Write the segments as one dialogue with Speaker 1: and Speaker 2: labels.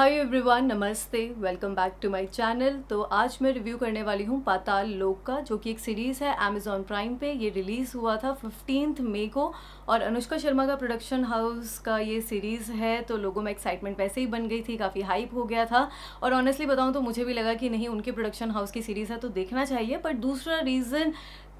Speaker 1: हाय everyone नमस्ते welcome back to my channel तो आज मैं रिव्यू करने वाली हूँ पाताल लोक का, जो कि एक सीरीज़ है अमेजॉन प्राइम पे। ये रिलीज़ हुआ था फिफ्टीन मई को और अनुष्का शर्मा का प्रोडक्शन हाउस का ये सीरीज़ है। तो लोगों में एक्साइटमेंट वैसे ही बन गई थी, काफ़ी हाइप हो गया था। और ऑनेस्टली बताऊँ तो मुझे भी लगा कि नहीं, उनके प्रोडक्शन हाउस की सीरीज़ है तो देखना चाहिए। बट दूसरा रीज़न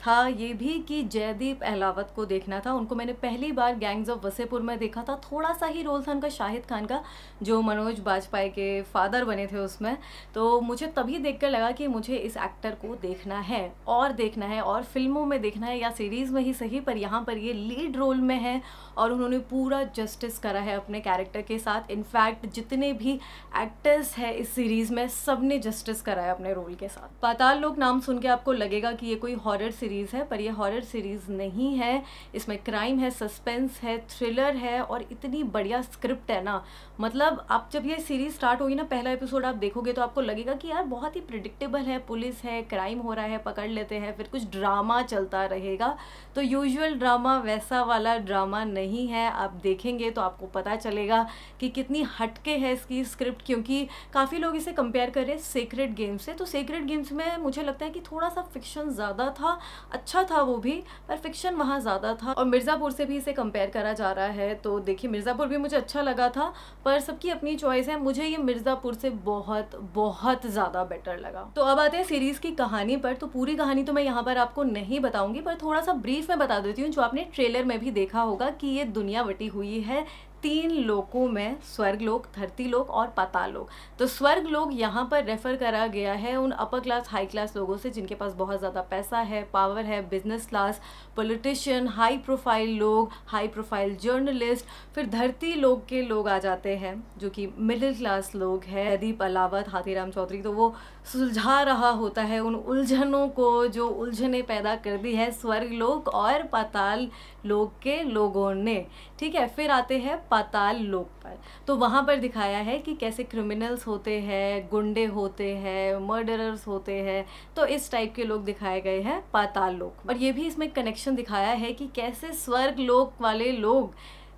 Speaker 1: था ये भी कि जयदीप अहलावत को देखना था। उनको मैंने पहली बार गैंग्स ऑफ़ वसेपुर में देखा था। थोड़ा सा ही रोल था उनका, शाहिद खान का, जो मनोज बाजपेयी के फादर बने थे उसमें तो मुझे तभी देखकर लगा कि मुझे इस एक्टर को देखना है, और देखना है, और फ़िल्मों में देखना है या सीरीज़ में ही सही, पर यहाँ पर ये लीड रोल में है, और उन्होंने पूरा जस्टिस करा है अपने कैरेक्टर के साथ। इनफैक्ट जितने भी एक्टर्स हैं इस सीरीज़ में सबने जस्टिस करा है अपने रोल के साथ। पाताल लोग नाम सुन के आपको लगेगा कि ये कोई हॉरर सीरीज़ है, पर यह हॉरर सीरीज़ नहीं है। इसमें क्राइम है, सस्पेंस है, थ्रिलर है, और इतनी बढ़िया स्क्रिप्ट है ना। मतलब आप जब ये सीरीज़ स्टार्ट होगी ना, पहला एपिसोड आप देखोगे तो आपको लगेगा कि यार बहुत ही प्रिडिक्टेबल है, पुलिस है क्राइम हो रहा है, पकड़ लेते हैं, फिर कुछ ड्रामा चलता रहेगा। तो यूजुअल ड्रामा वैसा वाला ड्रामा नहीं है। आप देखेंगे तो आपको पता चलेगा कि कितनी हटके है इसकी स्क्रिप्ट क्योंकि काफ़ी लोग इसे कंपेयर कर रहे हैं सेक्रेट गेम्स से। तो सीक्रेट गेम्स में मुझे लगता है कि थोड़ा सा फिक्शन ज़्यादा था अच्छा था वो भी, पर फिक्शन वहाँ ज़्यादा था। और मिर्ज़ापुर से भी इसे कंपेयर करा जा रहा है। तो देखिए, मिर्ज़ापुर भी मुझे अच्छा लगा था, पर सबकी अपनी चॉइस है। मुझे ये मिर्ज़ापुर से बहुत बहुत ज़्यादा बेटर लगा। तो अब आते हैं सीरीज़ की कहानी पर। तो पूरी कहानी तो मैं यहाँ पर आपको नहीं बताऊँगी, पर थोड़ा सा ब्रीफ में बता देती हूँ, जो आपने ट्रेलर में भी देखा होगा कि ये दुनिया बटी हुई है। तीन लोकों में स्वर्ग लोक, धरती लोक और पाताल लोक। तो स्वर्ग लोक यहाँ पर रेफर करा गया है उन अपर क्लास हाई क्लास लोगों से जिनके पास बहुत ज़्यादा पैसा है पावर है business class politician high profile लोग हाई प्रोफ़ाइल जर्नलिस्ट फिर धरती लोग के लोग आ जाते हैं, जो कि मिडिल क्लास लोग हैं। दीप अलावत, हाथीराम चौधरी तो वो सुलझा रहा होता है उन उलझनों को जो उलझने पैदा कर दी है स्वर्ग लोक और पाताल लोक के लोगों ने। ठीक है, फिर आते हैं पाताल लोक पर। तो वहाँ पर दिखाया है कि कैसे क्रिमिनल्स होते हैं, गुंडे होते हैं मर्डरर्स होते हैं। तो इस टाइप के लोग दिखाए गए हैं पाताल लोक। और ये भी इसमें कनेक्शन दिखाया है कि कैसे स्वर्ग लोक वाले लोग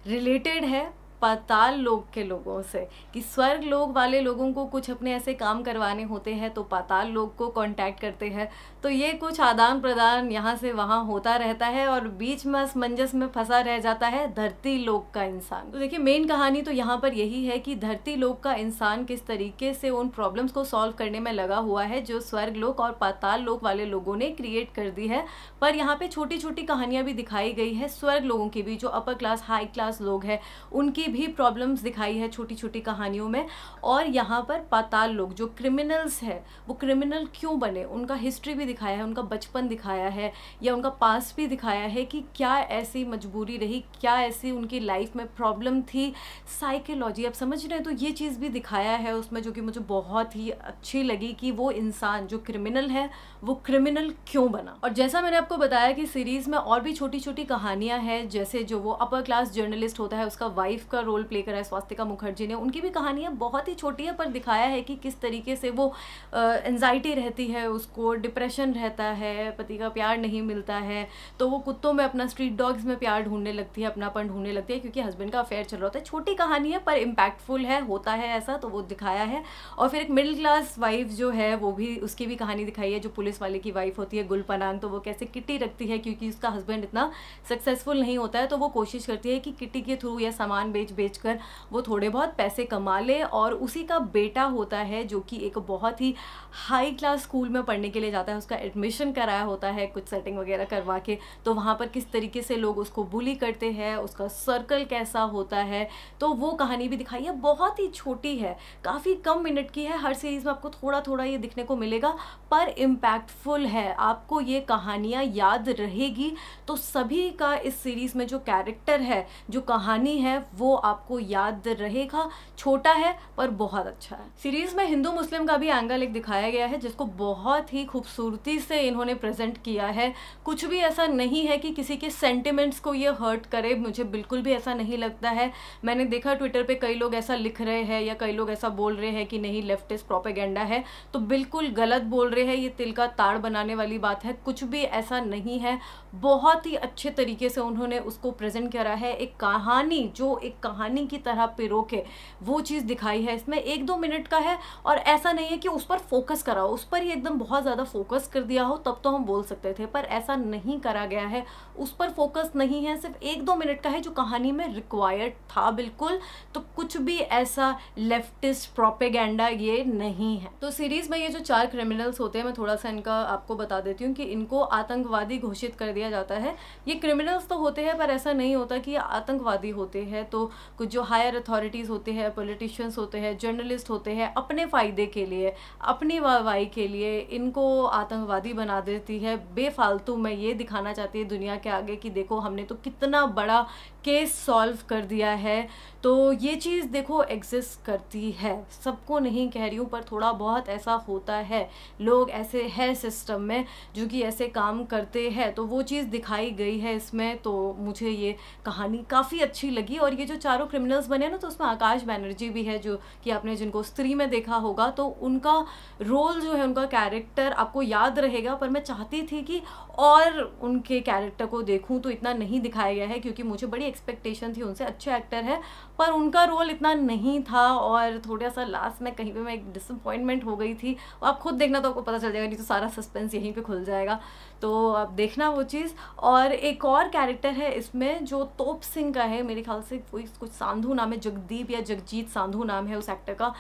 Speaker 1: रिलेटेड है पाताल लोक के लोगों से, कि स्वर्ग लोग वाले लोगों को कुछ अपने ऐसे काम करवाने होते हैं तो पाताल लोग को कांटेक्ट करते हैं। तो ये कुछ आदान प्रदान यहाँ से वहाँ होता रहता है और बीच में असमंजस में फंसा रह जाता है धरती लोक का इंसान। तो देखिए मेन कहानी तो यहाँ पर यही है कि धरती लोक का इंसान किस तरीके से उन प्रॉब्लम्स को सॉल्व करने में लगा हुआ है, जो स्वर्ग लोक और पाताल लोक वाले लोगों ने क्रिएट कर दी है। पर यहाँ पे छोटी छोटी कहानियाँ भी दिखाई गई है स्वर्ग लोगों की भी जो अपर क्लास हाई क्लास लोग हैं, उनकी भी प्रॉब्लम्स दिखाई है छोटी छोटी कहानियों में और यहाँ पर पाताल लोग, जो क्रिमिनल्स है, वो क्रिमिनल क्यों बने? उनका हिस्ट्री भी दिखाया है, उनका बचपन दिखाया है या उनका पास भी दिखाया है कि क्या ऐसी मजबूरी रही, क्या ऐसी उनकी लाइफ में प्रॉब्लम थी साइकोलॉजी आप समझ रहे हैं तो ये चीज़ भी दिखाया है उसमें, जो कि मुझे बहुत ही अच्छी लगी कि वो इंसान जो क्रिमिनल है, वो क्रिमिनल क्यों बना? और जैसा मैंने आपको बताया कि सीरीज़ में और भी छोटी छोटी कहानियाँ हैं, जैसे जो वो अपर क्लास जर्नलिस्ट होता है, उसका वाइफ का रोल प्ले करा है स्वास्तिका मुखर्जी ने। उनकी भी कहानियाँ बहुत ही छोटी है, पर दिखाया है कि किस तरीके से वो एनजाइटी रहती है, उसको डिप्रेशन रहता है, पति का प्यार नहीं मिलता है तो वो कुत्तों में अपना स्ट्रीट डॉग्स में प्यार ढूँढने लगती है, अपनापन ढूँढने लगती है, क्योंकि हस्बैंड का अफेयर चल रहा होता है। छोटी कहानी है, पर इम्पैक्टफुल है, होता है ऐसा तो वो दिखाया है। और फिर एक मिडिल क्लास वाइफ जो है, वो भी, उसकी भी कहानी दिखाई है, जो पुलिस वाले की वाइफ होती है गुल पनांग तो वो कैसे किट्टी रखती है, क्योंकि उसका हस्बैंड इतना सक्सेसफुल नहीं होता है तो वो कोशिश करती है कि किटी के थ्रू या सामान बेच बेच बेच कर वो थोड़े बहुत पैसे कमा ले और उसी का बेटा होता है जो कि एक बहुत ही हाई क्लास स्कूल में पढ़ने के लिए जाता है। उसका एडमिशन कराया होता है, कुछ सेटिंग वगैरह करवा के। तो वहाँ पर किस तरीके से लोग उसको बुली करते हैं, उसका सर्कल कैसा होता है तो वो कहानी भी दिखाई है। बहुत ही छोटी है, काफ़ी कम मिनट की है, हर सीरीज़ में आपको थोड़ा थोड़ा ये दिखने को मिलेगा, पर इम्पैक्टफुल है। आपको ये कहानियाँ याद रहेगी। तो सभी का इस सीरीज़ में जो कैरेक्टर है, जो कहानी है, वो आपको याद रहेगा। छोटा है, पर बहुत अच्छा है। सीरीज़ में हिंदू मुस्लिम का भी एंगल एक दिखाया गया है, जिसको बहुत ही खूबसूरती से इन्होंने प्रेजेंट किया है। कुछ भी ऐसा नहीं है कि किसी के सेंटिमेंट्स को ये हर्ट करे, मुझे बिल्कुल भी ऐसा नहीं लगता है। मैंने देखा ट्विटर पे कई लोग ऐसा लिख रहे हैं या कई लोग ऐसा बोल रहे हैं कि नहीं लेफ्टिस्ट प्रोपेगेंडा है तो बिल्कुल गलत बोल रहे हैं, ये तिल का ताड़ बनाने वाली बात है। कुछ भी ऐसा नहीं है। बहुत ही अच्छे तरीके से उन्होंने उसको प्रेजेंट करा है। एक कहानी जो एक कहानी की तरह पिरो के वो चीज़ दिखाई है, इसमें एक दो मिनट का है और ऐसा नहीं है कि उस पर फोकस करा हो उस पर ही एकदम बहुत ज़्यादा फोकस कर दिया हो तब तो हम बोल सकते थे, पर ऐसा नहीं करा गया है। उस पर फोकस नहीं है, सिर्फ़ एक दो मिनट का है जो कहानी में रिक्वायर्ड था बिल्कुल। तो कुछ भी ऐसा लेफ्टिस्ट प्रोपेगेंडा ये नहीं है। तो सीरीज़ में ये जो चार क्रिमिनल्स होते हैं, मैं थोड़ा सा इनका आपको बता देती हूँ कि इनको आतंकवादी घोषित कर दिया जाता है। ये क्रिमिनल्स तो होते हैं, पर ऐसा नहीं होता कि आतंकवादी होते हैं तो कुछ जो हायर अथॉरिटीज़ होते हैं पॉलिटिशियंस होते हैं जर्नलिस्ट होते हैं, अपने फ़ायदे के लिए, अपनी वाहवाही के लिए इनको आतंकवादी बना देती है। बेफालतू मैं ये दिखाना चाहती है दुनिया के आगे कि देखो हमने तो कितना बड़ा केस सॉल्व कर दिया है। तो ये चीज़ देखो एग्जिस्ट करती है। सबको नहीं कह रही हूँ, पर थोड़ा बहुत ऐसा होता है। लोग ऐसे है सिस्टम में जो कि ऐसे काम करते हैं। तो वो चीज़ दिखाई गई है इसमें तो मुझे ये कहानी काफ़ी अच्छी लगी और ये जो चारों क्रिमिनल्स बने ना तो उसमें आकाश बैनर्जी भी है जो कि आपने जिनको स्त्री में देखा होगा तो उनका रोल जो है, उनका कैरेक्टर आपको याद रहेगा, पर मैं चाहती थी कि और उनके कैरेक्टर को देखूँ तो इतना नहीं दिखाया गया है, क्योंकि मुझे बड़ी एक्सपेक्टेशन थी, उनसे अच्छे एक्टर है, पर उनका रोल इतना नहीं था, और थोड़ा सा लास्ट में कहीं पर मैं एक डिसअपॉइंटमेंट हो गई थी। आप खुद देखना तो आपको पता चल जाएगा, नहीं तो सारा सस्पेंस यहीं पर खुल जाएगा। तो आप देखना वो चीज़। और एक और कैरेक्टर है इसमें, जो तोप सिंह का है, मेरे ख्याल से कोई कुछ सांधु नाम है जगदीप या जगजीत सांधु नाम है उस एक्टर का।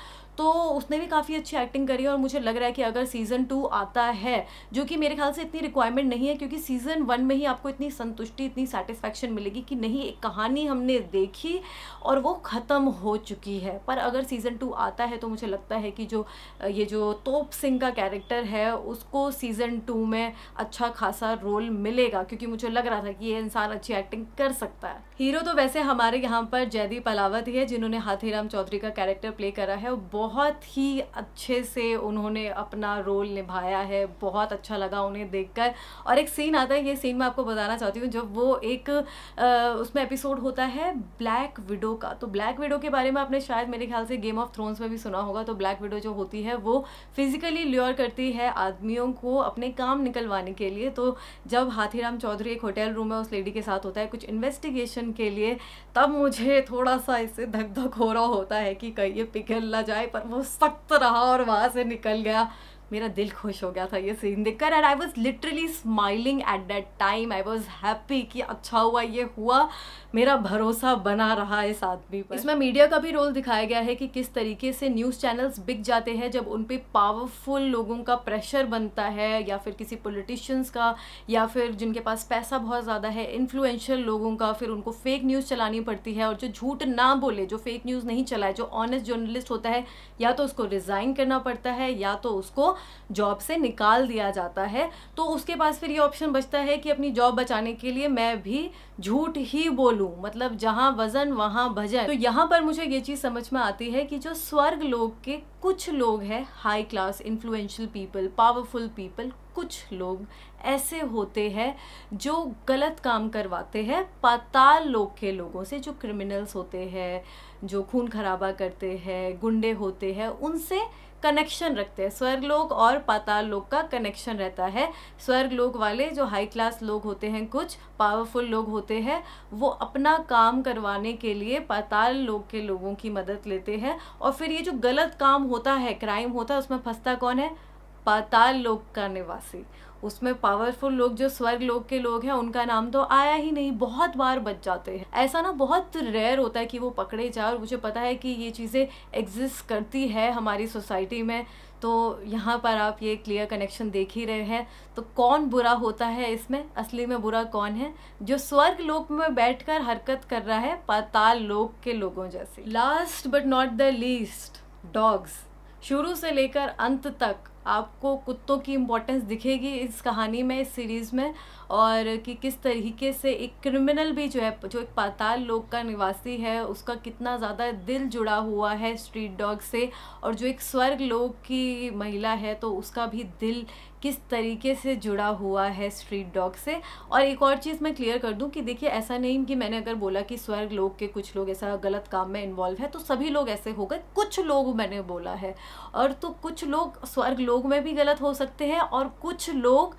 Speaker 1: तो उसने भी काफ़ी अच्छी एक्टिंग करी है और मुझे लग रहा है कि अगर सीज़न टू आता है, जो कि मेरे ख्याल से इतनी रिक्वायरमेंट नहीं है, क्योंकि सीज़न वन में ही आपको इतनी संतुष्टि, इतनी सेटिस्फेक्शन मिलेगी कि नहीं, एक कहानी हमने देखी और वो ख़त्म हो चुकी है। पर अगर सीज़न टू आता है तो मुझे लगता है कि जो, ये जो तोप सिंह का कैरेक्टर है, उसको सीज़न टू में अच्छा खासा रोल मिलेगा, क्योंकि मुझे लग रहा था कि ये इंसान अच्छी एक्टिंग कर सकता है। हीरो तो वैसे हमारे यहाँ पर जयदीप अलावत ही है, जिन्होंने हाथीराम चौधरी का कैरेक्टर प्ले करा है बहुत ही अच्छे से उन्होंने अपना रोल निभाया है। बहुत अच्छा लगा उन्हें देखकर। और एक सीन आता है ये सीन मैं आपको बताना चाहती हूँ जब वो एक आ, उसमें एपिसोड होता है ब्लैक विडो का। तो ब्लैक विडो के बारे में आपने शायद मेरे ख्याल से गेम ऑफ़ थ्रोन्स में भी सुना होगा। तो ब्लैक विडो जो होती है वो फिजिकली ल्योर करती है आदमियों को अपने काम निकलवाने के लिए। तो जब हाथीराम चौधरी एक होटल रूम में उस लेडी के साथ होता है कुछ इन्वेस्टिगेशन के लिए तब मुझे थोड़ा सा इससे धक धक हो रहा होता है कि कहीं ये पिघल ना जाए। पर वो सख्त रहा और वहाँ से निकल गया। मेरा दिल खुश हो गया था ये सीन देखकर and I was literally smiling at that time I was happy कि अच्छा हुआ, ये हुआ। मेरा भरोसा बना रहा इस आदमी पर। इसमें मीडिया का भी रोल दिखाया गया है कि किस तरीके से न्यूज़ चैनल्स बिक जाते हैं जब उन पर पावरफुल लोगों का प्रेशर बनता है, या फिर किसी पोलिटिशियंस का, या फिर जिनके पास पैसा बहुत ज़्यादा है इन्फ्लुएंशियल लोगों का, फिर उनको फेक न्यूज़ चलानी पड़ती है, और जो झूठ ना बोले, जो फेक न्यूज़ नहीं चलाए, जो ऑनेस्ट जर्नलिस्ट होता है, या तो उसको रिज़ाइन करना पड़ता है, या तो उसको जॉब से निकाल दिया जाता है तो उसके पास फिर ये ऑप्शन बचता है कि अपनी जॉब बचाने के लिए मैं भी झूठ ही बोलूँ। मतलब जहाँ वज़न, वहाँ भजन। तो यहाँ पर मुझे ये चीज़ समझ में आती है कि जो स्वर्ग लोग के कुछ लोग हैं high class influential people powerful people कुछ लोग ऐसे होते हैं जो गलत काम करवाते हैं, पाताल लोग के लोगों से, जो क्रिमिनल्स होते हैं, जो खून खराबा करते हैं, गुंडे होते हैं, उनसे कनेक्शन रखते हैं। स्वर्ग लोग और पाताल लोग का कनेक्शन रहता है। स्वर्ग लोग वाले जो हाई क्लास लोग होते हैं, कुछ पावरफुल लोग होते हैं, वो अपना काम करवाने के लिए पाताल लोग के लोगों की मदद लेते हैं। और फिर ये जो गलत काम होता है क्राइम होता है, उसमें फंसता कौन है? पाताल लोक का निवासी। उसमें पावरफुल लोग, जो स्वर्ग लोग के लोग हैं, उनका नाम तो आया ही नहीं। बहुत बार बच जाते हैं। ऐसा ना बहुत रेयर होता है कि वो पकड़े जाए और मुझे पता है कि ये चीज़ें एग्जिस्ट करती है हमारी सोसाइटी में। तो यहाँ पर आप ये क्लियर कनेक्शन देख ही रहे हैं। तो कौन बुरा होता है इसमें? असली में बुरा कौन है? जो स्वर्ग लोक में बैठकर हरकत कर रहा है, पाताल लोक के लोगों जैसे। Last but not the least dogs शुरू से लेकर अंत तक आपको कुत्तों की इम्पोर्टेंस दिखेगी इस कहानी में, इस सीरीज़ में और कि किस तरीके से एक क्रिमिनल भी जो है, जो एक पाताल लोक का निवासी है, उसका कितना ज़्यादा दिल जुड़ा हुआ है स्ट्रीट डॉग से और जो एक स्वर्ग लोक की महिला है तो उसका भी दिल किस तरीके से जुड़ा हुआ है स्ट्रीट डॉग से? और एक और चीज़ मैं क्लियर कर दूँ कि देखिए, ऐसा नहीं कि मैंने अगर बोला कि स्वर्ग लोग के कुछ लोग ऐसा गलत काम में इन्वॉल्व है तो सभी लोग ऐसे हो गए। कुछ लोग मैंने बोला है। और तो कुछ लोग स्वर्ग लोग में भी गलत हो सकते हैं और कुछ लोग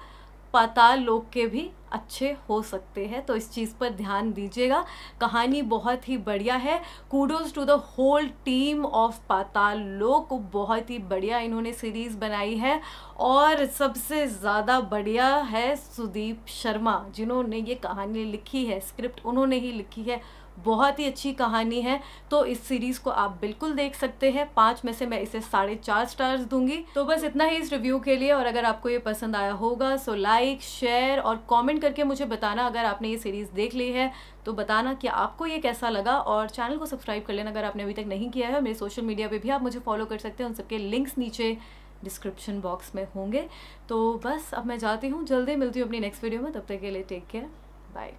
Speaker 1: पाताल लोग के भी अच्छे हो सकते हैं तो इस चीज़ पर ध्यान दीजिएगा। कहानी बहुत ही बढ़िया है। Kudos to the whole team of Paatal Lok. बहुत ही बढ़िया इन्होंने सीरीज़ बनाई है। और सबसे ज़्यादा बढ़िया है सुदीप शर्मा, जिन्होंने ये कहानी लिखी है स्क्रिप्ट उन्होंने ही लिखी है। बहुत ही अच्छी कहानी है। तो इस सीरीज़ को आप बिल्कुल देख सकते हैं। पाँच में से मैं इसे साढ़े चार स्टार्स दूँगी। तो बस इतना ही इस रिव्यू के लिए और अगर आपको ये पसंद आया होगा सो लाइक शेयर और कमेंट करके मुझे बताना अगर आपने ये सीरीज़ देख ली है। तो बताना कि आपको ये कैसा लगा और चैनल को सब्सक्राइब कर लेना अगर आपने अभी तक नहीं किया है। मेरे सोशल मीडिया पर भी आप मुझे फॉलो कर सकते हैं। उन सबके लिंक्स नीचे डिस्क्रिप्शन बॉक्स में होंगे। तो बस अब मैं जाती हूँ। जल्दी मिलती हूँ अपनी नेक्स्ट वीडियो में। तब तक के लिए टेक केयर बाय